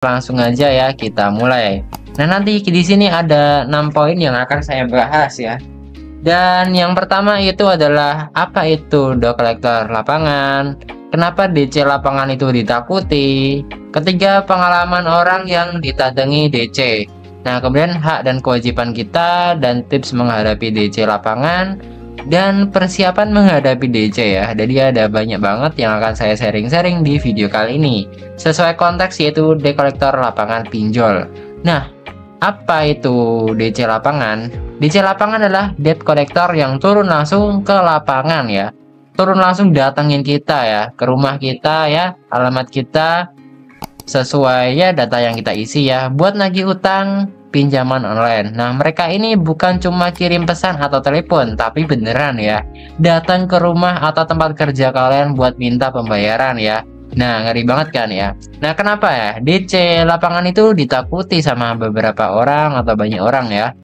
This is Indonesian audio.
langsung aja ya kita mulai. Nah, nanti di sini ada 6 poin yang akan saya bahas ya. Dan yang pertama itu adalah apa itu do kolektor lapangan? Kenapa DC lapangan itu ditakuti? Ketiga, pengalaman orang yang ditadengi DC. Nah, kemudian hak dan kewajiban kita dan tips menghadapi DC lapangan dan persiapan menghadapi DC ya. Jadi ada banyak banget yang akan saya sharing-sharing di video kali ini. Sesuai konteks yaitu dekolektor lapangan pinjol. Nah, apa itu DC lapangan? DC lapangan adalah debt collector yang turun langsung ke lapangan ya. Turun langsung datangin kita ya, ke rumah kita ya, alamat kita, sesuai ya data yang kita isi ya buat nagih utang pinjaman online. Nah, mereka ini bukan cuma kirim pesan atau telepon, tapi beneran ya. Datang ke rumah atau tempat kerja kalian buat minta pembayaran ya. Nah, ngeri banget kan ya. Nah, kenapa ya? DC lapangan itu ditakuti sama beberapa orang atau banyak orang ya.